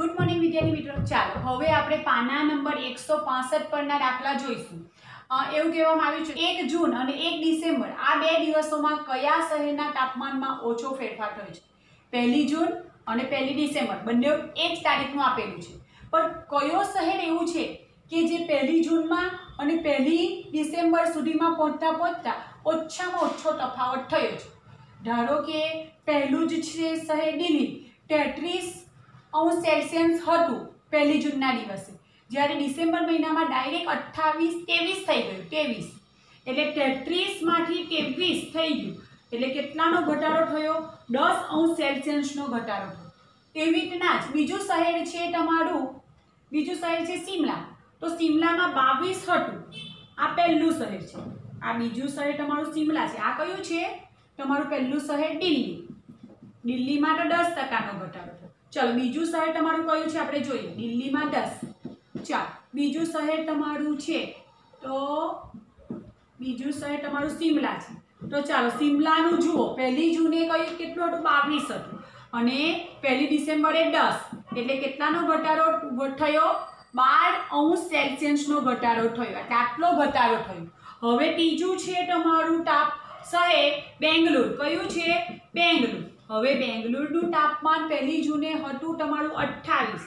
Good morning વિદ્યાર્થી મિત્રો. ચાલો, હવે આપણે પાના નંબર એકસો પાસઠ પરના દાખલા જોઈશું. એવું કહેવામાં આવ્યું છે, એક જૂન અને એક ડિસેમ્બર, આ બે દિવસોમાં કયા શહેરના તાપમાનમાં ઓછો ફેરફાર થયો છે? પહેલી જૂન અને પહેલી ડિસેમ્બર બંને એક તારીખનું આપેલું છે. પણ કયો શહેર એવું છે કે જે પહેલી જૂનમાં અને પહેલી ડિસેમ્બર સુધીમાં પહોંચતા પહોંચતા ઓછામાં ઓછો તફાવત થયો છે? ધારો કે પહેલું જ છે શહેર દિલ્હી, તેત્રીસ અંશ સેલ્સિયસ હતું પહેલી જૂનના દિવસે. જ્યારે ડિસેમ્બર મહિનામાં ડાયરેક્ટ અઠ્ઠાવીસ, ત્રેવીસ થઈ ગયું, ત્રેવીસ. એટલે તેત્રીસમાંથી ત્રેવીસ થઈ ગયું. એટલે કેટલાનો ઘટાડો થયો? દસ અંશ સેલ્સિયસનો ઘટાડો થયો. એવી રીતના જ. બીજું શહેર છે તમારું? બીજું શહેર છે સિમલા તો સિમલામાં બાવીસ હતું. આ પહેલું શહેર છે. આ બીજું શહેર તમારું સિમલા છે. આ કયું છે? તમારું પહેલું શહેર દિલ્હી. દિલ્હીમાં તો દસ ટકાનો ઘટાડો થયો. ચલો, બીજું શહેર તમારું કયું છે? આપણે જોઈએ. દિલ્હીમાં દસ. ચાલો, બીજું શહેર તમારું છે તો બીજું શહેર તમારું સિમલા છે. તો ચાલો સિમલાનું જુઓ. પહેલી જૂને કયું, કેટલું હતું? બાવીસ હતું. અને પહેલી ડિસેમ્બરે દસ. એટલે કેટલાનો ઘટાડો થયો? બાર અંશ સેલ્સિયસનો ઘટાડો થયો. એટલે આટલો ઘટાડો થયો? હવે ત્રીજું છે તમારું તાપ શહેર બેંગ્લોર. કયું છે? બેંગલુરુ. હવે બેંગલુરુનું તાપમાન પહેલી જૂને હતું તમારું અઠ્ઠાવીસ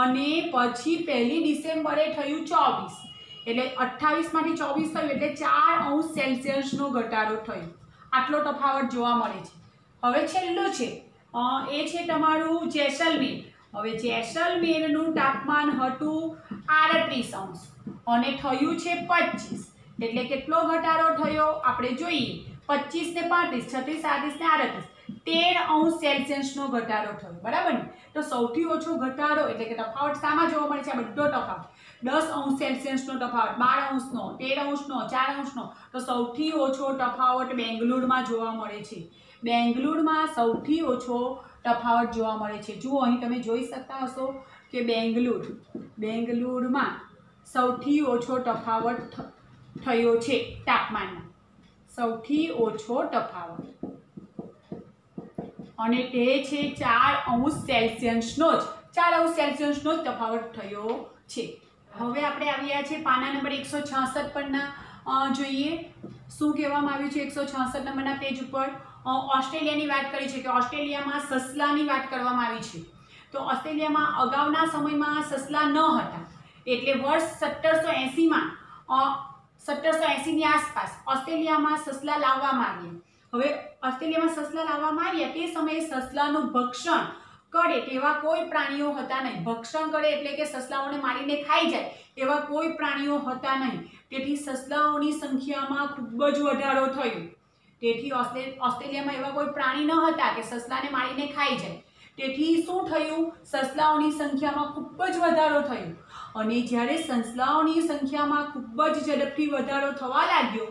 અને પછી પહેલી ડિસેમ્બરે થયું ચોવીસ. એટલે અઠ્ઠાવીસમાંથી ચોવીસ થયું એટલે ચાર અંશ સેલ્સિયસનો ઘટાડો થયો. આટલો તફાવત જોવા મળે છે. હવે છેલ્લું છે. એ છે તમારું જેસલમેર. હવે જેસલમેરનું તાપમાન હતું આડત્રીસ અંશ અને થયું છે પચીસ. એટલે કેટલો ઘટાડો થયો? આપણે જોઈએ. પચીસ ને પાંત્રીસ, છત્રીસ, સાડત્રીસ ને આડત્રીસ. તેર અંશ સેલ્સિયસનો ઘટાડો થયો. બરાબર ને? તો સૌથી ઓછો ઘટાડો એટલે કે તફાવત શામાં જોવા મળે છે આ બધો તફાવત. દસ અંશ સેલ્સિયસનો તફાવત, બાર અંશનો, તેર અંશનો, ચાર અંશનો, તો સૌથી ઓછો તફાવત બેંગ્લોરમાં જોવા મળે છે. બેંગ્લોરમાં સૌથી ઓછો તફાવત જોવા મળે છે. જુઓ, અહીં તમે જોઈ શકતા હશો કે બેંગ્લુર, બેંગ્લુરમાં સૌથી ઓછો તફાવત થયો છે તાપમાનમાં. સૌથી ઓછો તફાવત. અને તે છે ચાર અંશ સેલ્સિયસનો જ, ચાર અંશ સેલ્સિયસનો જ તફાવત થયો છે. હવે આપણે આવ્યા છે પાના નંબર એકસો છાસઠ પરના. જોઈએ શું કહેવામાં આવ્યું છે એકસો છાસઠ નંબરના પેજ ઉપર. ઓસ્ટ્રેલિયાની વાત કરી છે કે ઓસ્ટ્રેલિયામાં સસલાની વાત કરવામાં આવી છે. તો ઓસ્ટ્રેલિયામાં અગાઉના સમયમાં સસલા ન હતા. એટલે વર્ષ સત્તરસો એંસીમાં સત્તરસો એંસીની આસપાસ ઓસ્ટ્રેલિયામાં સસલા લાવવામાં આવ્યા હવે ઓસ્ટ્રેલિયામાં સસલા લાવવામાં આવ્યા તે સમયે સસલાનું ભક્ષણ કરે તેવા કોઈ પ્રાણીઓ હતા નહીં. ભક્ષણ કરે એટલે કે સસલાઓને મારીને ખાઈ જાય એવા કોઈ પ્રાણીઓ હતા નહીં. તેથી સસલાઓની સંખ્યામાં ખૂબ જ વધારો થયો. તેથી ઓસ્ટ્રેલિયામાં એવા કોઈ પ્રાણી ન હતા કે સસલાને મારીને ખાઈ જાય. તેથી શું થયું? સસલાઓની સંખ્યામાં ખૂબ જ વધારો થયો. અને જ્યારે સસલાઓની સંખ્યામાં ખૂબ જ ઝડપથી વધારો થવા લાગ્યો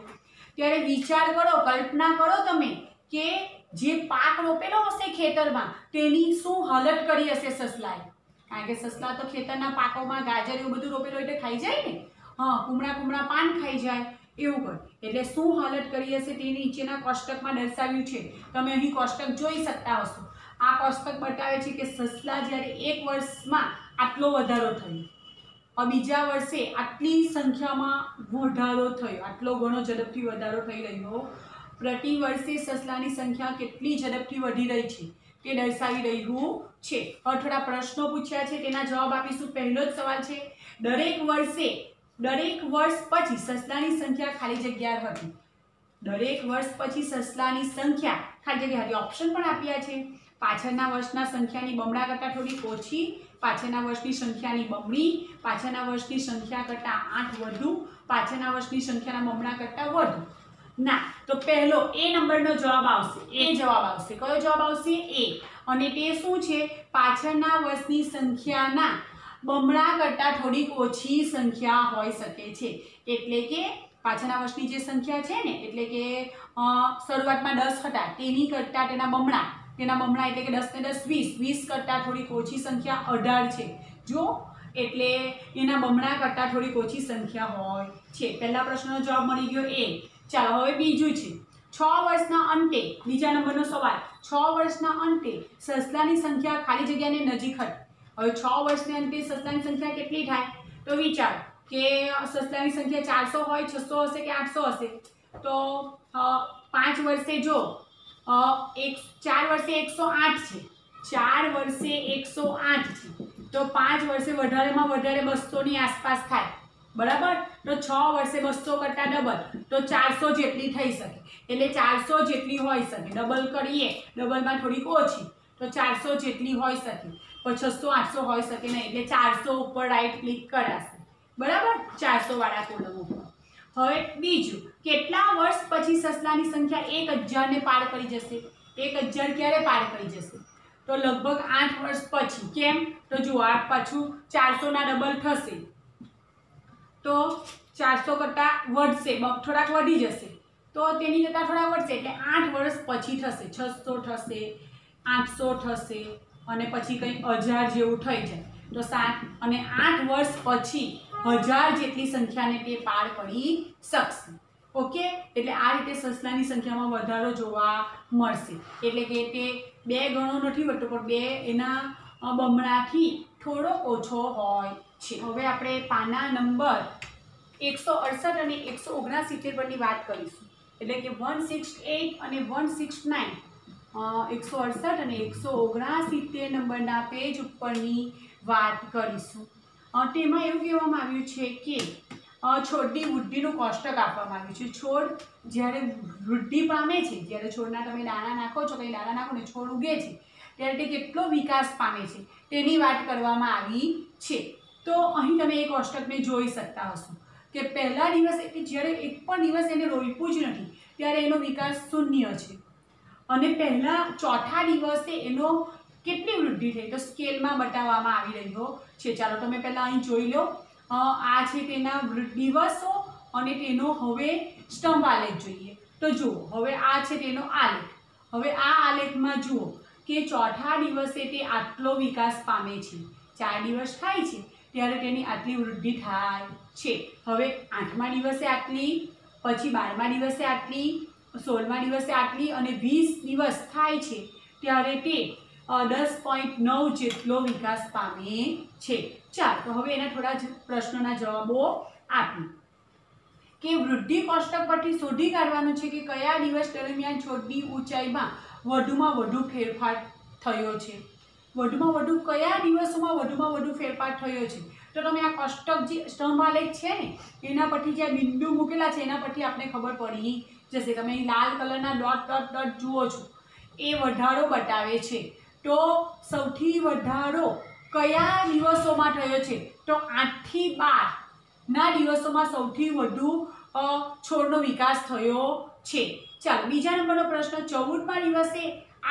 ત્યારે વિચાર કરો, કલ્પના કરો તમે કે જે પાક રોપેલો હશે ખેતરમાં, તેની શું હાલત કરી હશે સસલાએ? કારણ કે સસલા તો ખેતરના પાકોમાં ગાજર એવું બધું રોપેલું એટલે ખાઈ જાય ને? હા, કુમળા કુમળા પાન ખાઈ જાય, એવું કરે એટલે શું હાલત કરી હશે તે નીચેના કોષ્ટકમાં દર્શાવ્યું છે. તમે અહીં કોષ્ટક જોઈ શકતા હશો. આ કોષ્ટક બતાવે છે કે સસલા જ્યારે એક વર્ષમાં આટલો વધારો થયો. બીજા વર્ષે આટલી સંખ્યામાં વધારો થયો, આટલો ઘણો ઝડપથી વધારો થઈ રહ્યો. પ્રતિ વર્ષે સસલાની સંખ્યા કેટલી ઝડપથી વધી રહી છે તે દર્શાવી રહ્યું છે. થોડા પ્રશ્નો પૂછ્યા છે, તેના જવાબ આપીશું. પહેલો જ સવાલ છે, દરેક વર્ષે, દરેક વર્ષ પછી સસલાની સંખ્યા ખાલી જગ્યા હતી. દરેક વર્ષ પછી સસલાની સંખ્યા ખાલી જગ્યા હતી. ઓપ્શન પણ આપ્યા છે. પાછળના વર્ષના સંખ્યાની બમણા કરતાં થોડી ઓછી પાછળના વર્ષની સંખ્યાની બમણી, પાછળના વર્ષની સંખ્યા કરતાં આઠ વધુ, પાછળના વર્ષની સંખ્યાના બમણા કરતાં વધુ. ના, તો પહેલો એ નંબરનો જવાબ આવશે. એ જવાબ આવશે. કયો જવાબ આવશે? એ. અને તે શું છે? પાછળના વર્ષની સંખ્યાના બમણા કરતાં થોડીક ઓછી સંખ્યા હોઈ શકે છે. એટલે કે પાછળના વર્ષની જે સંખ્યા છે ને, એટલે કે શરૂઆતમાં દસ હતા. તેની કરતાં તેના બમણા તેના બમણા એટલે કે દસ ને દસ વીસ વીસ કરતાં થોડીક ઓછી સંખ્યા અઢાર છે. જો, એટલે એના બમણા કરતાં થોડીક ઓછી સંખ્યા હોય છે. પહેલા પ્રશ્નનો જવાબ મળી ગયો એ. ચાલો, હવે બીજું છે. છ વર્ષના અંતે, બીજા નંબરનો સવાલ. છ વર્ષના અંતે સસલાની સંખ્યા ખાલી જગ્યાને નજીક હતી. હવે છ વર્ષને અંતે સસલાની સંખ્યા કેટલી થાય? તો વિચાર કે સસલાની સંખ્યા ચારસો હોય, છસો હશે કે આઠસો હશે? તો પાંચ વર્ષે જો એક, ચાર વર્ષે એકસો આઠ છે. ચાર વર્ષે એકસો આઠ છે. તો પાંચ વર્ષે વધારેમાં વધારે બસોની આસપાસ થાય. બરાબર? તો છ વર્ષે બસો કરતાં ડબલ. તો ચારસો જેટલી થઈ શકે. એટલે ચારસો જેટલી હોઈ શકે. ડબલ કરીએ, ડબલમાં થોડીક ઓછી. તો ચારસો જેટલી હોઈ શકે. પણ છસો આઠસો હોઈ શકે નહીં એટલે ચારસો ઉપર રાઈટ ક્લિક કરાશે. બરાબર? ચારસો વાળા કોલમ ઉપર. હવે બીજું, કેટલા વર્ષ પછી સસલાની સંખ્યા એક હજારને પાર કરી જશે? એક હજાર ક્યારે પાર કરી જશે? તો લગભગ આઠ વર્ષ પછી, કેમ? તો જુઓ, આ પાછું ચારસોના ડબલ થશે. તો ચારસો કરતાં વધશે થોડાક વધી જશે. તો તેની કરતાં થોડા વધશે, એટલે આઠ વર્ષ પછી થશે, છસો થશે, આઠસો થશે, અને પછી કંઈ હજાર જેવું થઈ જાય. તો સાત, અને આઠ વર્ષ પછી હજાર જેટલી સંખ્યાને તે પાર કરી શકશે. ઓકે? એટલે આ રીતે સસલાની સંખ્યામાં વધારો જોવા મળશે. એટલે કે તે બે ગણો નથી વધતો, પણ બે એના બમણાથી થોડો ઓછો હોય છે. હવે આપણે પાના નંબર એકસો અડસઠ અને એકસો ઓગણસિત્તેર પરની વાત કરીશું. એટલે કે વન સિક્સ એટ અને વન સિક્સ નાઇન. એકસો અડસઠ અને એકસો ઓગણસિત્તેર નંબરના પેજ ઉપરની વાત કરીશું. તેમાં એવું કહેવામાં આવ્યું છે કે છોડની વૃદ્ધિનું કોષ્ટક આપવામાં આવ્યું છે. છોડ જ્યારે વૃદ્ધિ પામે છે, જ્યારે છોડના તમે દાણા નાખો છો, કંઈ દાણા નાખો ને છોડ ઉગે છે, ત્યારે તે કેટલો વિકાસ પામે છે, તેની વાત કરવામાં આવી છે. તો અહીં તમે એ કોષ્ટકને જોઈ શકતા હશો કે પહેલા દિવસે કે જ્યારે એક પણ દિવસ એને રોપ્યું જ નથી, ત્યારે એનો વિકાસ શૂન્ય છે. અને પહેલાં ચોથા દિવસે એનો કેટલી વૃદ્ધિ થઈ? તો સ્કેલમાં બતાવવામાં આવી રહ્યો છે. ચાલો તમે પહેલાં અહીં જોઈ લો. આ છે તેના દિવસો અને તેનો હવે સ્તંભ આલેખ જોઈએ. તો જુઓ, હવે આ છે તેનો આલેખ. હવે આ આલેખમાં જુઓ કે ચોથા દિવસે તે આટલો વિકાસ પામે છે. ચાર દિવસ થાય છે, ત્યારે તેની આટલી વૃદ્ધિ થાય છે. હવે આઠમા દિવસે આટલી, પછી બારમા દિવસે આટલી, સોળમા દિવસે આટલી અને વીસ દિવસ થાય છે, ત્યારે તે દસ પોઈન્ટ નવ જેટલો વિકાસ પામે છે. ચાલ, તો હવે એના થોડા પ્રશ્નોના જવાબો આપી કે વૃદ્ધિ કોષ્ટક પરથી શોધી કાઢવાનું છે કે કયા દિવસ દરમિયાન છોડની ઊંચાઈમાં વધુમાં વધુ ફેરફાર થયો છે? વધુમાં વધુ કયા દિવસોમાં વધુમાં વધુ ફેરફાર થયો છે? તો તમે આ કોષ્ટક જે સ્તંભ આલેખ છે ને, એના પરથી જે બિંદુ મૂકેલા છે, એના પરથી આપણે ખબર પડી જશે. તમે લાલ કલરના ડોટ ડોટ ડોટ જુઓ છો. એ વધારો બતાવે છે. તો સૌથી વધારો કયા દિવસોમાં થયો છે? તો આઠથી બારના દિવસોમાં સૌથી વધુ છોડનો વિકાસ થયો છે. ચાલો, બીજા નંબરનો પ્રશ્ન, ચૌદમા દિવસે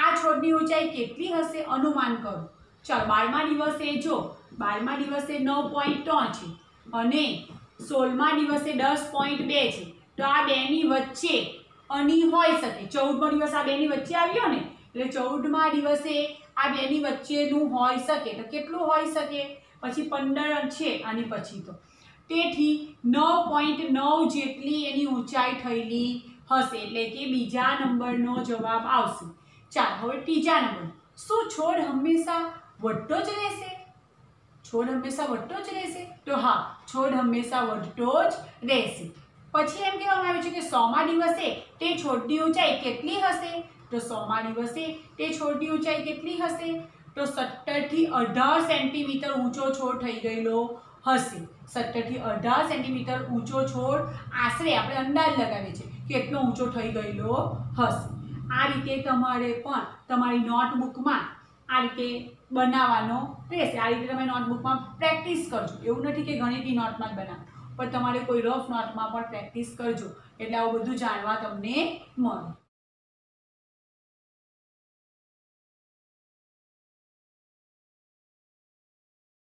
આ છોડની ઊંચાઈ કેટલી હશે? અનુમાન કરો. ચાલો, બારમા દિવસે જો, બારમા દિવસે નવ પોઈન્ટ ત્રણ છે અને સોળમા દિવસે દસ પોઈન્ટ બે છે. તો આ બેની વચ્ચે અની હોઈ શકે. ચૌદમો દિવસ આ બેની વચ્ચે આવ્યો ને? એટલે ચૌદમા દિવસે આ બેની વચ્ચેનું હોઈ શકે તો કેટલું હોઈ શકે? પછી પંદર છે આની પછી તો. તેથી નવ પોઈન્ટ નવ જેટલી એની ઊંચાઈ થયેલી હશે એટલે કે બીજા નંબરનો જવાબ આવશે. ચાલ, હવે ત્રીજા નંબર. શું છોડ હંમેશા વધતો જ રહેશે? છોડ હંમેશા વધતો જ રહેશે? તો હા, છોડ હંમેશા વધતો જ રહેશે. પછી એમ કહેવામાં આવ્યું છે કે સોમા દિવસે તે છોડની ઊંચાઈ કેટલી હશે? તો સોમા દિવસે તે છોડની ઊંચાઈ કેટલી હશે? તો સત્તરથી અઢાર સેન્ટીમીટર ઊંચો છોડ થઈ ગયેલો હશે. સત્તરથી અઢાર સેન્ટીમીટર ઊંચો છોડ આશરે આપણે અંદાજ લગાવીએ છીએ કે એટલો ઊંચો થઈ ગયેલો હશે. આ રીતે તમારે પણ તમારી નોટબુકમાં આ રીતે બનાવવાનો રહેશે. આ રીતે તમે નોટબુકમાં પ્રેક્ટિસ કરજો. એવું નથી કે ગણિતની નોટમાં જ બનાવો. પણ તમારે કોઈ રફ નોટમાં પણ પ્રેક્ટિસ કરજો. એટલે આવું બધું જાણવા તમને મળે.